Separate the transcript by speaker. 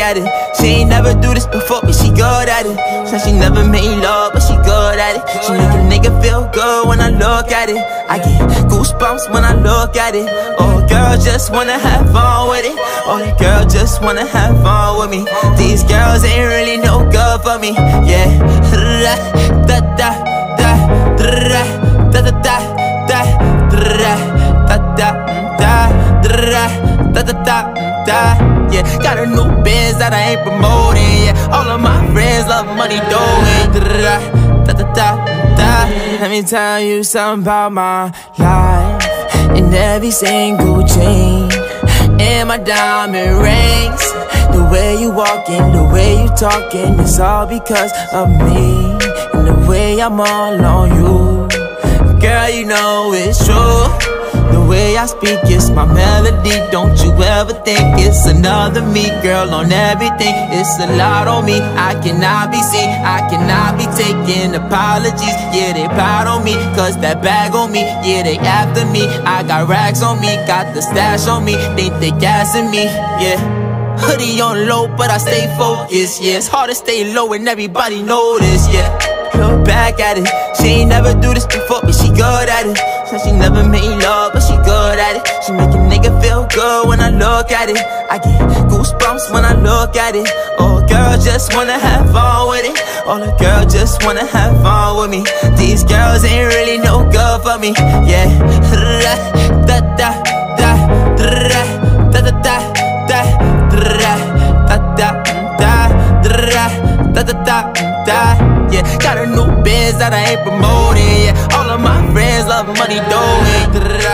Speaker 1: at it. She ain't never do this before, but she good at it. Said she never made love, but she good at it. She make a nigga feel good when I look at it. I get goosebumps when I look at it. Oh, girl just wanna have fun with it. Oh, girl just wanna have fun with me. These girls ain't really no good for me. Yeah. Da da da da mm, da da da mm, da da da da da da da da da da yeah got a new biz that I ain't promoting yeah. All of my friends love money doing da da da da da let me tell you something about my life. And every single chain and my diamond rings. The way you walking the way you talking it's all because of me. And the way I'm all on you. Girl you know it's true. The way I speak is my melody Don't you ever think it's another me Girl, on everything, it's a lot on me. I cannot be seen, I cannot be taking apologies. Yeah, they proud on me, cause that bag on me. Yeah, they after me, I got rags on me. Got the stash on me, they think they gassing me, yeah. Hoodie on low, but I stay focused, yeah It's hard to stay low and everybody know this, yeah back at it. She ain't never do this before, but she good at it Said she never made love, but she good at it. She make a nigga feel good when I look at it. I get goosebumps when I look at it. Oh, girl just wanna have fun with it. All the girl just wanna have fun with me. These girls ain't really no good for me. Yeah. Da da da da da da da da da da da da da da. Yeah, got a new biz that I ain't promoting. Yeah, all of my friends love money, though.